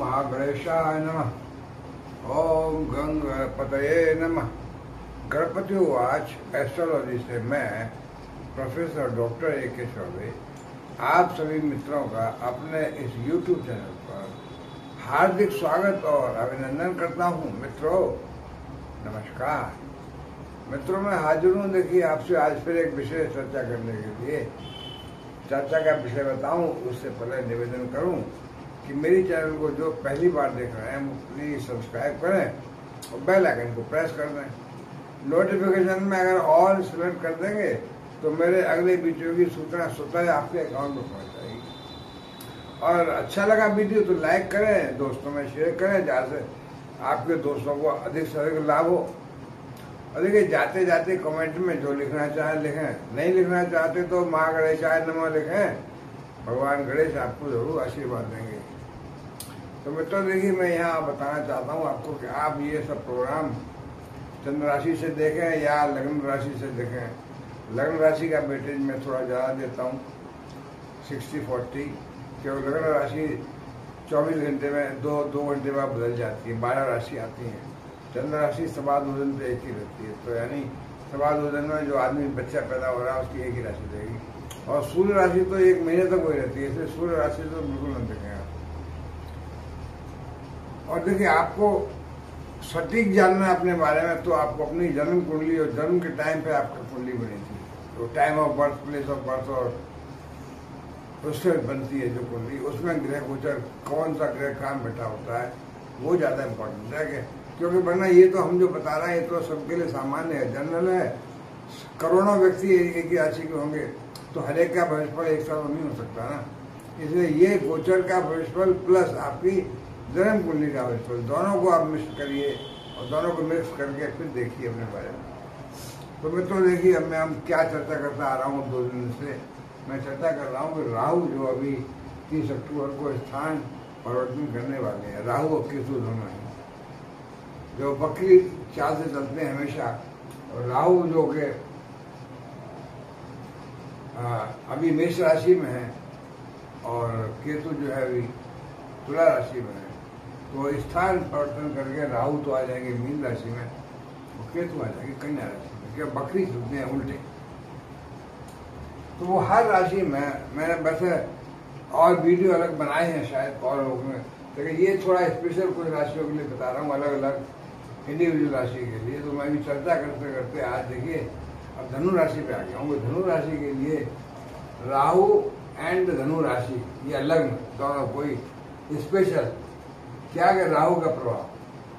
महागणेशाय नमः। ओम गंगपतये नमः। Ganpati watch astrology से मैं प्रोफेसर डॉक्टर ए के चौबे आप सभी मित्रों का अपने इस यूट्यूब चैनल पर हार्दिक स्वागत और अभिनंदन करता हूँ। मित्रों, नमस्कार। मित्रों, मैं हाजिर हूँ, देखिए, आपसे आज फिर एक विषय चर्चा करने के लिए। चर्चा का विषय बताऊँ, उससे पहले निवेदन करूँ कि मेरी चैनल को जो पहली बार देख रहे हैं, वो प्लीज़ सब्सक्राइब करें और बेल आइकन को प्रेस कर दें। नोटिफिकेशन में अगर ऑल सिलेक्ट कर देंगे तो मेरे अगले वीडियो की सूचना स्वतः आपके अकाउंट में पहुँच जाएगी। और अच्छा लगा वीडियो तो लाइक करें, दोस्तों में शेयर करें, जहाँ से आपके दोस्तों को अधिक से अधिक लाभ हो। और देखिए जाते जाते कमेंट में जो लिखना चाहे लिखें, नहीं लिखना चाहते तो माँ गणेश आय नमा लिखें। भगवान गणेश आपको ज़रूर आशीर्वाद देंगे। तो मित्रों, देखिए, मैं यहाँ बताना चाहता हूँ आपको कि आप ये सब प्रोग्राम चंद्र राशि से देखें या लग्न राशि से देखें। लग्न राशि का वेटेज मैं थोड़ा ज़्यादा देता हूँ। सिक्सटी फोर्टी क्योंकि लग्न राशि चौबीस घंटे में दो दो घंटे बाद बदल जाती है, बारह राशि आती हैं। चंद्र राशि सवाद वज़न तो एक ही रहती है तो यानी सवाद वज़न में जो आदमी बच्चा पैदा हो रहा है, उसकी एक ही राशि रहेगी। और सूर्य राशि तो एक महीने तक वही रहती है, इसलिए सूर्य राशि तो बिल्कुल न देखें और देखिए, आपको सटीक जानना है अपने बारे में तो आपको अपनी जन्म कुंडली और जन्म के टाइम पे आपकी कुंडली बनी थी। तो time of birth place of birth और उससे बनती है जो कुंडली। उसमें ग्रह गोचर, कौन सा ग्रह काम बैठा होता है, वो ज़्यादा इम्पोर्टेंट है क्योंकि वरना ये तो हम जो बता रहे हैं, ये तो सबके लिए सामान्य है जनरल है। करोड़ों व्यक्ति एक ही राशि के होंगे। तो हर एक का भविष्यफल एक साथ नहीं हो सकता ना। इसलिए ये गोचर का भविष्यफल प्लस आपकी जन्म कुंडली का भविष्यफल दोनों को आप मिक्स करिए और दोनों को मिक्स करके फिर देखिए अपने बारे में। तो मित्रों, देखिए अब मैं हम क्या चर्चा करता आ रहा हूँ दो दिन से। मैं चर्चा कर रहा हूँ कि राहु जो अभी तीस अक्टूबर को स्थान परिवर्तन करने वाले हैं, राहु और केतु दोनों हैं। जो बकरी चाल से चलते हैं हमेशा, और राहु जो के अभी मेष राशि में है और केतु जो है अभी तुला राशि में है। तो स्थान परिवर्तन करके राहु तो आ जाएँगे मीन राशि में और केतु आ जाएँगे कन्या राशि में क्या बकरी चलते हैं, उल्टे। तो वो हर राशि में, मैंने वैसे और वीडियो अलग बनाए हैं शायद और लोगों में लेकिन ये थोड़ा स्पेशल कुछ राशियों के लिए बता रहा हूँ अलग अलग इंडिविजुअल राशि के लिए। तो मैं भी चर्चा करते करते आज देखिए अब धनु राशि पे आ गया हूँ। धनु राशि के लिए राहु एंड धनु राशि, ये लग्न दोनों कोई स्पेशल क्या है राहु का प्रभाव?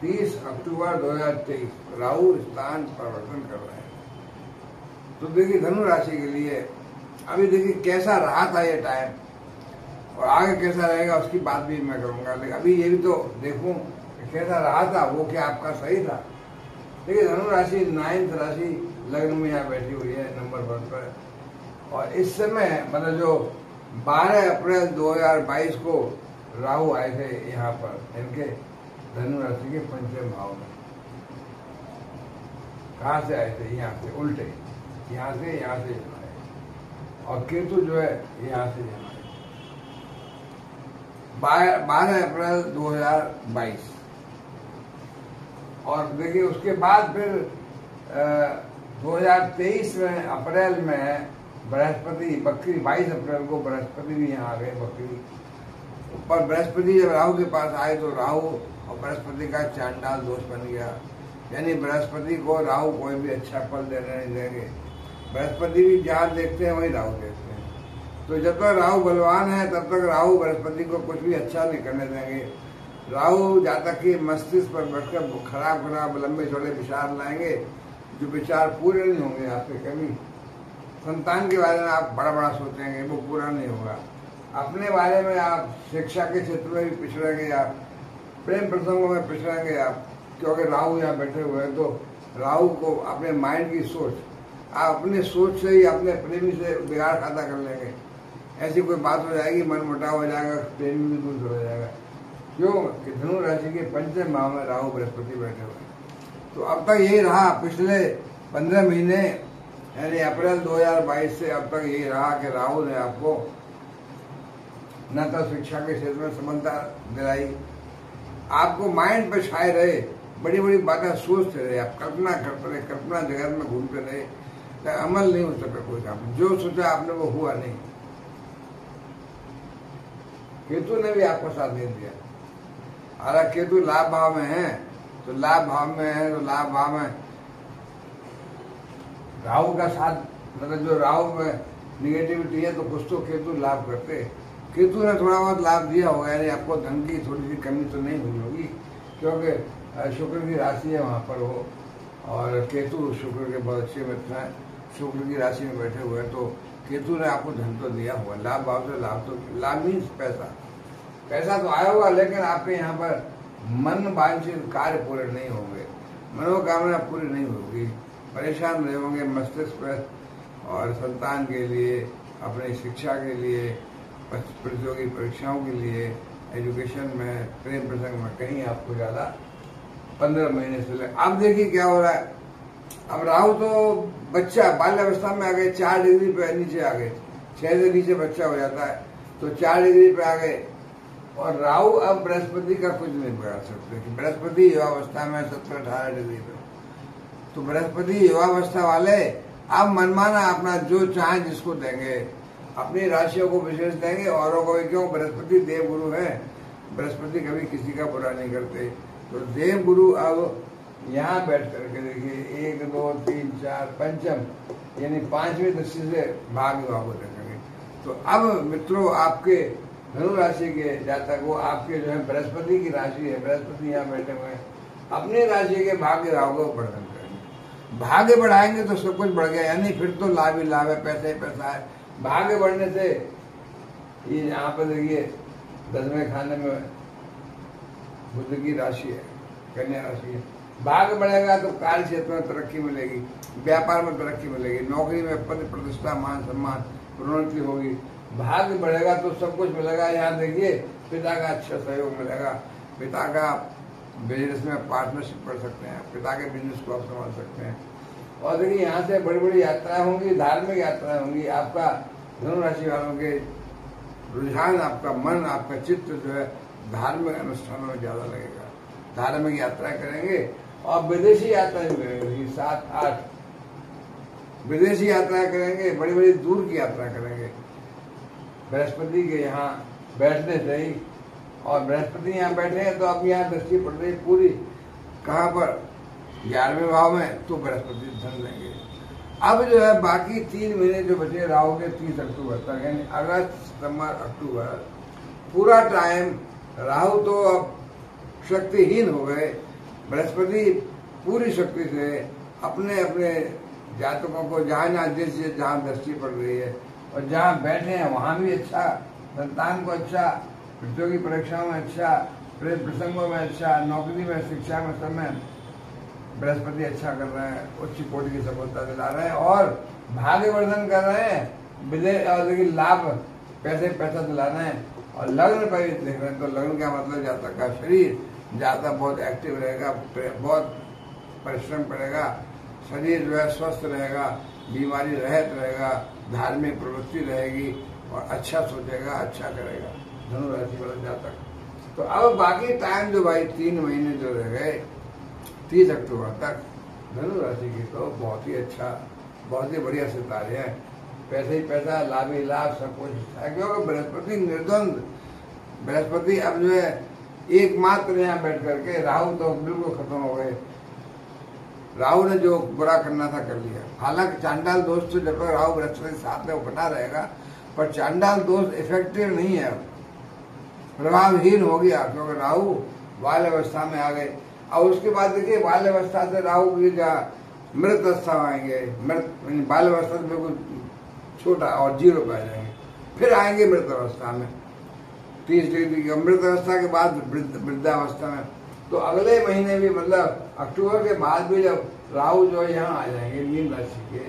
30 अक्टूबर 2023 राहु स्थान परिवर्तन कर रहे हैं। तो देखिए, धनु राशि के लिए, अभी देखिए कैसा रहा था ये टाइम और आगे कैसा रहेगा उसकी बात भी मैं करूँगा। लेकिन अभी ये भी तो देखूँ कैसा रहा था, वो क्या आपका सही था? देखिए, धनु राशि नाइन्थ राशि लग्न में यहाँ बैठी हुई है नंबर वन पर। और इस समय मतलब जो 12 अप्रैल 2022 को राहु आए थे यहाँ पर, इनके धनु राशि के पंचम भाव में। कहा से आए थे? यहाँ से, उल्टे। यहाँ से यहाँ से आए। और केतु जो है, यहाँ से यहाँ बारह अप्रैल 2022 और देखिए, उसके बाद फिर दो हज़ार तेईस में, अप्रैल में बृहस्पति, बकरी, बाईस अप्रैल को बृहस्पति भी यहाँ आ गए बकरी। पर बृहस्पति जब राहु के पास आए तो राहु और बृहस्पति का चांडाल दोष बन गया। यानी बृहस्पति को राहु कोई भी अच्छा फल देने नहीं देंगे। बृहस्पति भी जहाँ देखते हैं, वही राहु देखते हैं। तो जब तक राहु बलवान है, तब तक राहु बृहस्पति को कुछ भी अच्छा नहीं करने देंगे। राहु जातक की मस्तिष्क पर बैठकर खराब खराब लंबे छोटे विचार लाएँगे जो विचार पूरे नहीं होंगे आपके कभी। संतान के बारे में आप बड़ा बड़ा सोचेंगे, वो पूरा नहीं होगा। अपने बारे में आप शिक्षा के क्षेत्र में भी पिछड़ेंगे आप प्रेम प्रसंगों में पिछड़ेंगे आप, क्योंकि राहु यहाँ बैठे हुए हैं तो राहु को अपने माइंड की सोच, आप अपने सोच से ही अपने प्रेमी से बिगाड़ खाता कर लेंगे। ऐसी कोई बात हो जाएगी, मन मुटाव हो जाएगा, प्रेमी भी दूर हो जाएगा। क्यों? कि धनु राशि के पंचम भाव में राहु बृहस्पति बैठे हुए तो अब तक यही रहा पिछले पंद्रह महीने, यानी अप्रैल 2022 से अब तक यही रहा कि राहुल ने आपको न तो शिक्षा के क्षेत्र में समानता दिलाई। आपको माइंड पे छाए रहे बड़ी बड़ी बातें सोचते रहे, आप कल्पना करते रहे, कल्पना जगत में घूमते रहे तो अमल नहीं हो सका कोई काम। जो सोचा आपने वो हुआ नहीं। केतु ने भी आपको साथ नहीं दिया। अगर केतु लाभ भाव में है तो लाभ भाव में है तो लाभ भाव में। राहु का साथ मतलब जो राहु में निगेटिविटी है तो कुछ तो केतु लाभ करते केतु ने थोड़ा बहुत लाभ दिया होगा, यानी आपको धन की थोड़ी सी कमी तो नहीं हुई होगी, क्योंकि शुक्र की राशि है वहाँ पर हो और केतु शुक्र के बहुत अच्छे मित्र हैं। शुक्र की राशि में बैठे हुए हैं तो केतु ने आपको धन तो दिया हुआ लाभ भाव से लाभ तो लाभ मीन्स पैसा। पैसा तो आया होगा, लेकिन आपके यहाँ पर मन वांछित कार्य पूरे नहीं होंगे, मनोकामना पूरी नहीं होगी। परेशान रहे होंगे मस्तिष्क पर और संतान के लिए, अपनी शिक्षा के लिए प्रतियोगी परीक्षाओं के लिए एजुकेशन में, प्रेम प्रसंग में कहीं आपको ज़्यादा पंद्रह महीने से ले अब देखिए क्या हो रहा है। अब राहु तो बच्चा बाल्यावस्था में आ गए, चार डिग्री पे नीचे आ गए, छह से नीचे बच्चा हो जाता है। तो चार डिग्री पे आ गए और राहु अब बृहस्पति का कुछ नहीं बिगाड़ सकते बृहस्पति युवावस्था में सत्रह अठारह डिग्री पे। तो बृहस्पति युवावस्था वाले अब मनमाना अपना जो चाहे जिसको देंगे, अपनी राशियों को विशेष देंगे, औरों को क्यों बृहस्पति देव गुरु है, बृहस्पति कभी किसी का बुरा नहीं करते। तो देव गुरु अब यहाँ बैठ करके देखिए, एक, दो, तीन, चार, पंचम, यानी पांचवी दृष्टि से भाग विभाग को देखेंगे तो अब मित्रों, आपके धनु राशि के जातक, वो आपके जो है बृहस्पति की राशि है, बृहस्पति यहाँ बैठे हुए अपनी राशि के भाग्य राहु को वर्धन करेंगे। भाग्य बढ़ाएँगे तो सब कुछ बढ़ गया, यानी फिर तो लाभ ही लाभ है, पैसा ही पैसा है। भाग्य बढ़ने से, ये यहाँ पर देखिए, दसवें खाने में बुद्ध की राशि है, कन्या राशि है। भाग्य बढ़ेगा तो कार्य क्षेत्र में तरक्की मिलेगी, व्यापार में तरक्की मिलेगी, नौकरी में पद प्रतिष्ठा, मान सम्मान, प्रोन्नति होगी। भाग्य बढ़ेगा तो सब कुछ मिलेगा। यहाँ देखिए, पिता का अच्छा सहयोग मिलेगा। पिता का बिज़नेस में पार्टनरशिप कर सकते हैं। पिता के बिज़नेस को आप संभाल सकते हैं। और देखिए, यहाँ से बड़ी बड़ी यात्राएँ होंगी, धार्मिक यात्राएँ होंगी। आपका धनु राशि वालों के रुझान, आपका मन, आपका चित्त जो है, धार्मिक अनुष्ठानों में ज़्यादा लगेगा। धार्मिक यात्रा करेंगे और विदेशी यात्रा भी करेंगे। सात, आठ। विदेशी यात्रा करेंगे बड़ी बड़ी दूर की यात्रा करेंगे। बृहस्पति के यहाँ बैठने से ही। और बृहस्पति यहाँ बैठे हैं तो अब यहाँ दृष्टि पड़ रही पूरी। कहाँ पर? ग्यारहवें भाव में तो बृहस्पति धन लेंगे। अब जो है, बाकी तीन महीने जो बचे राहु के तीस अक्टूबर तक, यानी अगस्त, सितंबर, अक्टूबर, पूरा टाइम राहु तो अब शक्तिहीन हो गए। बृहस्पति पूरी शक्ति से अपने अपने जातकों को जहाँ जहाँ जिस जहाँ दृष्टि पड़ रही है और जहाँ बैठे हैं, वहाँ भी अच्छा संतान को अच्छा प्रतियोगी परीक्षाओं में अच्छा प्रेम प्रसंगों में अच्छा नौकरी में, शिक्षा में समय बृहस्पति अच्छा कर रहे हैं, उच्च कोटि की सफलता दिला रहे हैं और भाग्यवर्धन कर रहे हैं, विजय और देखिए, लाभ, पैसे, पैसा दिला रहे हैं और लग्न पर देख रहे हैं। तो लग्न का मतलब जातक का शरीर जातक बहुत एक्टिव रहेगा बहुत परिश्रम करेगा, शरीर जो है स्वस्थ रहेगा। बीमारी रहत रहेगा, धार्मिक प्रवृत्ति रहेगी और अच्छा सोचेगा अच्छा करेगा। धनुराशि वाला जातक। तो अब बाकी टाइम जो भाई तीन महीने जो रह गए, तीस अक्टूबर तक धनु राशि की तो बहुत ही अच्छा बहुत ही बढ़िया सितारे हैं। पैसे ही पैसा, लाभ ही लाभ, सब कुछ है। क्योंकि बृहस्पति निर्द्वंद। बृहस्पति अब जो है, एकमात्र यहाँ बैठ करके राहु तो बिल्कुल खत्म हो गए। राहु ने जो बुरा करना था कर लिया। हालाँकि चांडाल दोष तो जब तक राहु बृहस्पति साथ में बना रहेगा, पर चांडाल दोष इफ़ेक्टिव नहीं है। प्रभावहीन हो गया, क्योंकि राहु बाल अवस्था में आ गए। और उसके बाद देखिए बाल अवस्था से राहु की मृत अवस्था आएँगे। मृत बाल अवस्था से बिल्कुल छोटा और ज़ीरो पे जाएँगे। फिर आएँगे मृत अवस्था में। तीस डिग्री की मृत अवस्था के बाद वृद्धावस्था में। तो अगले महीने भी मतलब अक्टूबर के बाद भी जब राहु जो है यहाँ आ जाएँगे, मीन राशि के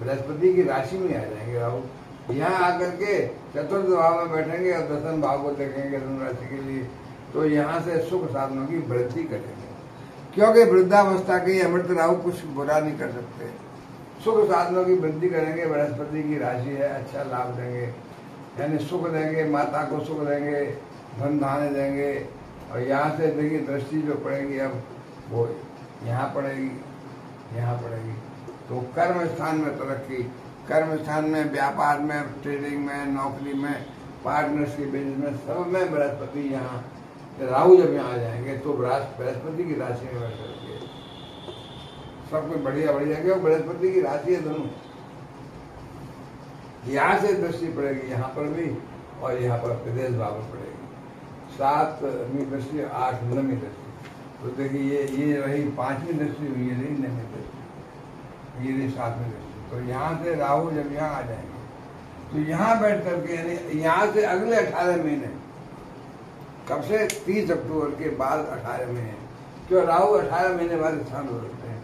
बृहस्पति की राशि में आ जाएँगे राहु, यहाँ आकर के चतुर्थ भाव में बैठेंगे और दसम भाव को देखेंगे धनु राशि के लिए तो यहाँ से सुख साधनों की वृद्धि करेंगे। क्योंकि वृद्धावस्था के अमृत राहु कुछ बुरा नहीं कर सकते। सुख साधनों की वृद्धि करेंगे, बृहस्पति की राशि है अच्छा लाभ देंगे, यानी सुख देंगे, माता को सुख देंगे धन धाने देंगे और यहाँ से देखिए दृष्टि जो पड़ेगी अब, वो यहाँ पड़ेगी यहाँ पड़ेगी। तो कर्म स्थान में तरक्की, कर्म स्थान में व्यापार में ट्रेडिंग में, नौकरी में पार्टनर्स के बिज़नेस में सब में बृहस्पति यहाँ राहु जब यहाँ आ जाएँगे तो बृहस्पति की राशि में बैठ करके सब कुछ बढ़िया बढ़िया, क्यों? बृहस्पति की राशि है दोनों। यहाँ से दृष्टि पड़ेगी, यहाँ पर भी, और यहाँ पर प्रदेश भाव पड़ेगी। सातवीं दृष्टि आठ नवी दृष्टि तो देखिए ये ये रही पांचवी दृष्टि हुई है नहीं नवी दृष्टि ये रही सातवीं दृष्टि तो यहाँ से राहु जब यहाँ आ जाएँगे तो यहाँ बैठ करके यानी यहाँ से अगले अठारह महीने, कब से? तीस अक्टूबर के बाद अठारह महीने। क्यों राहु अठारह महीने बाद स्थान हो सकते हैं।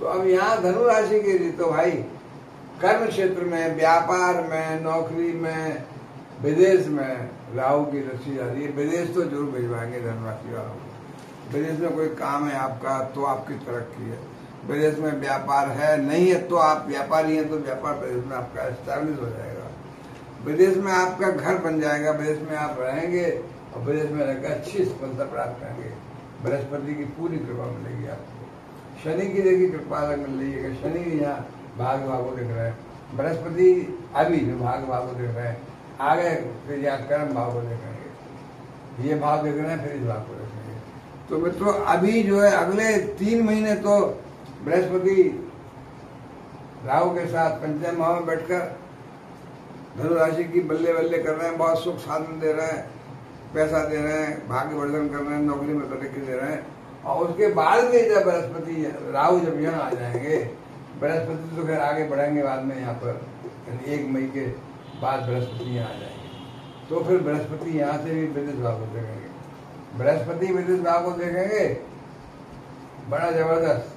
तो अब यहाँ धनु राशि के लिए तो भाई, कर्म क्षेत्र में, व्यापार में, नौकरी में, विदेश में राहु की रस्सी जाती है। विदेश तो ज़रूर भिजवाएँगे धनराशि वालों को। विदेश में कोई काम है आपका तो आपकी तरक्की है। विदेश में व्यापार है, नहीं है तो आप व्यापारी हैं तो व्यापार विदेश में आपका एस्टैब्लिश हो जाएगा। विदेश में आपका घर बन जाएगा विदेश में आप रहेंगे और विदेश में रहकर अच्छी सफलता प्राप्त करेंगे। बृहस्पति की पूरी कृपा मिलेगी आपको। शनि की देखिए कृपा मिल रही है शनि यहाँ भाग भागो देख रहे हैं। बृहस्पति अभी जो भाग को देख रहे हैं। आगे फिर यहाँ कर्म भाव को देखेंगे ये भाव देख रहे हैं, फिर इस भाव को देखेंगे तो मित्रों, अभी जो है, अगले तीन महीने तो बृहस्पति राहु के साथ पंचम भाव में बैठकर धनु राशि की बल्ले बल्ले कर रहे हैं, बहुत सुख साधन दे रहे हैं, पैसा दे रहे हैं भाग्य वर्धन कर रहे हैं, नौकरी में तरक्की दे रहे हैं। और उसके बाद में जब बृहस्पति, राहु जब यहाँ आ जाएँगे, बृहस्पति तो खैर आगे बढ़ेंगे बाद में यहाँ पर एक मई के बाद बृहस्पति यहाँ आ जाएँगे। तो फिर बृहस्पति यहाँ से भी विद्युत भाव को देखेंगे। बृहस्पति विद्युत भाव को देखेंगे, बड़ा ज़बरदस्त।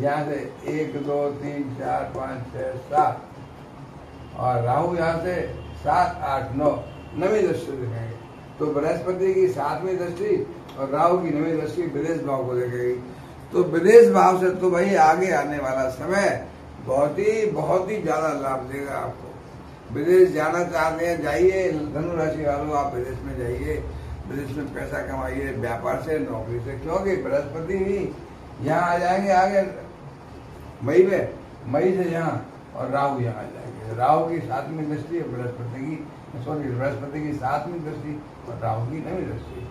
यहाँ से एक, दो, तीन, चार, पाँच छः सात। और राहु यहाँ से सात, आठ, नौ, नवी दृष्टि देखेंगे। तो बृहस्पति की सातवीं दृष्टि और राहु की नवी दृष्टि विदेश भाव को देखेगी। तो विदेश भाव से तो भाई आगे आने वाला समय बहुत ही बहुत ही ज़्यादा लाभ देगा आपको। विदेश जाना चाहते हैं, जाइए। धनु राशि वालों, आप विदेश में जाइए। विदेश में पैसा कमाइए, व्यापार से, नौकरी से। क्योंकि बृहस्पति भी यहाँ आ जाएँगे आगे। मई में, मई से यहाँ और राहु यहाँ आ जाएँगे। राहु की सातवीं दृष्टि और बृहस्पति की, सॉरी, बृहस्पति की सातवीं दृष्टि और राहु की नवी दृष्टि।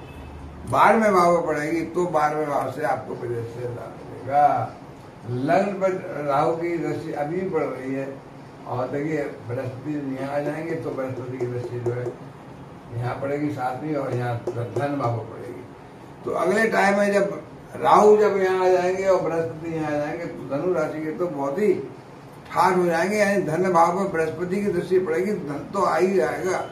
बारहवें भाव पड़ेगी तो बारहवें भाव से आपको विदेश से लाभ मिलेगा। लग्न पर राहु की दृष्टि अभी पड़ रही है। और देखिए, बृहस्पति यहाँ आ जाएँगे तो बृहस्पति की दृष्टि जो है यहाँ पड़ेगी सातवीं और यहाँ धन भाव पड़ेगी। तो अगले टाइम में जब राहु जब यहाँ आ जाएँगे और बृहस्पति यहाँ आ जाएँगे तो धनु राशि के तो बहुत ही ठाट हो जाएँगे, यानी धन भाव में बृहस्पति की दृष्टि पड़ेगी, धन तो आ ही जाएगा।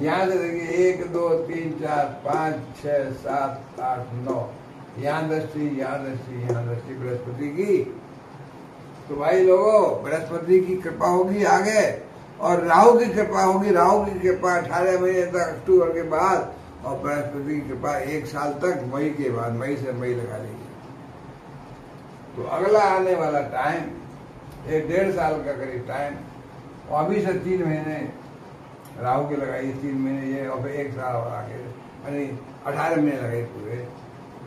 यहाँ से देखिए, एक, दो, तीन, चार, पाँच छ सात, आठ, नौ। यहाँ दृष्टि यहाँ दृष्टि यहाँ दृष्टि बृहस्पति की। तो भाई लोगों, बृहस्पति की कृपा होगी आगे और राहु की कृपा होगी। राहु की कृपा अठारह महीने तक, अक्टूबर के बाद और बृहस्पति की कृपा एक साल तक, मई के बाद, मई से मई लगा लेगी। तो अगला आने वाला टाइम एक डेढ़ साल का करीब टाइम और अभी से तीन महीने राहु के लगाई, तीन महीने ये और फिर एक साल और आगे, यानी अठारह महीने लगाए पूरे।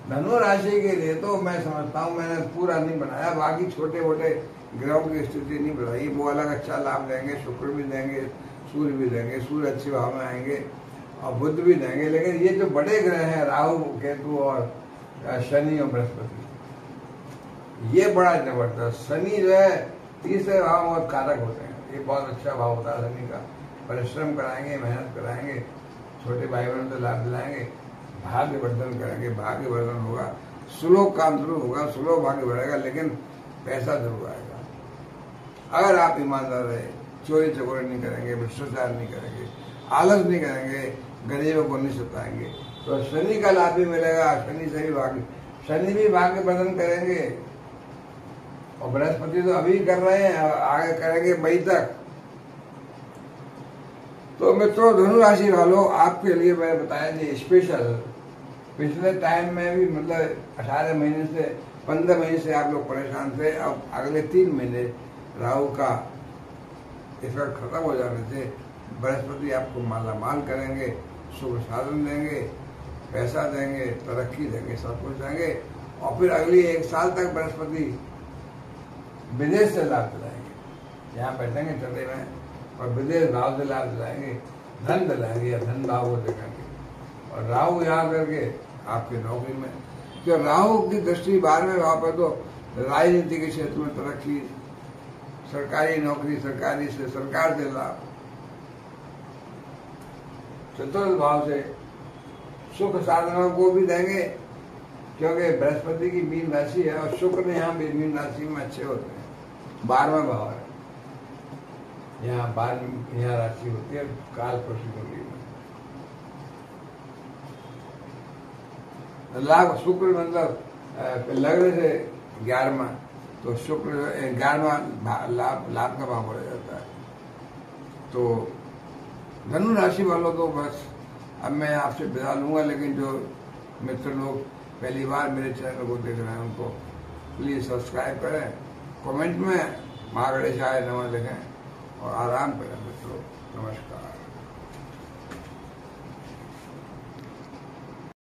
धनु राशि के लिए तो मैं समझता हूँ, मैंने पूरा नहीं बनाया, बाकी छोटे मोटे ग्रहों की स्थिति नहीं बनाई। वो अलग अच्छा लाभ देंगे शुक्र भी देंगे सूर्य भी देंगे सूर्य अच्छे भाव में आएँगे और बुद्ध भी देंगे लेकिन ये जो बड़े ग्रह हैं, राहु, केतु और शनि और बृहस्पति, ये बड़ा ज़बरदस्त। शनि जो है, तीसरे भाव बहुत कारक होते हैं। ये बहुत अच्छा भाव होता है शनि का। परिश्रम कराएँगे, मेहनत कराएँगे, छोटे भाई बहनों से लाभ दिलाएँगे। भाग्य वर्धन करेंगे भाग्य वर्धन होगा स्लो काम ज़रूर होगा स्लो भाग्य बढ़ेगा लेकिन पैसा ज़रूर आएगा। अगर आप ईमानदार रहे चोरी चकोरी नहीं करेंगे, भ्रष्टाचार नहीं करेंगे, आलस नहीं करेंगे, गरीबों को नहीं सताएँगे तो शनि का लाभ भी मिलेगा, शनि से भी भाग्य, शनि भी भाग्य वर्धन करेंगे। और बृहस्पति तो अभी कर रहे हैं, आगे करेंगे मई तक। तो मित्रों धनु राशि वालों, आपके लिए मैंने बताया जी स्पेशल पिछले टाइम में भी मतलब अठारह महीने से, पंद्रह महीने से आप लोग परेशान थे, अब अगले तीन महीने राहु का इफ़ेक्ट खत्म हो जाने से बृहस्पति आपको माला माल करेंगे, शुभ साधन देंगे, पैसा देंगे, तरक्की देंगे, सब कुछ देंगे, और फिर अगली एक साल तक बृहस्पति विदेश से लाभ दिलाएँगे यहाँ बैठेंगे चले में। और विदेश भाव लाभ दिलाएँगे, धन दिलाएँगे या धन भाव को देखेंगे और राहु यहाँ करके आपकी नौकरी में, क्यों राहु की दृष्टि में वहाँ पर तो राजनीति के क्षेत्र में तरक्की, सरकारी नौकरी, सरकारी से सरकार से लाभ। चतुर्थ भाव से सुख साधनों को भी देंगे, क्योंकि बृहस्पति की मीन राशि है और शुक्र यहाँ भी मीन राशि में अच्छे होते हैं। बारहवा भाव है। यहाँ बार यहाँ राशि होती है, काल में लाभ शुक्र मतलब लगने से ग्यारहवा तो शुक्र ग्यारहवा लाभ लाभ का भाव बढ़ जाता है। तो धनु राशि वालों को बस, अब मैं आपसे विदा लूँगा, लेकिन जो मित्र लोग पहली बार मेरे चैनल को देख रहे हैं, उनको प्लीज़ सब्सक्राइब करें। कमेंट में महागणेश आय नवा लिखें। और आराम करें मित्रों नमस्कार।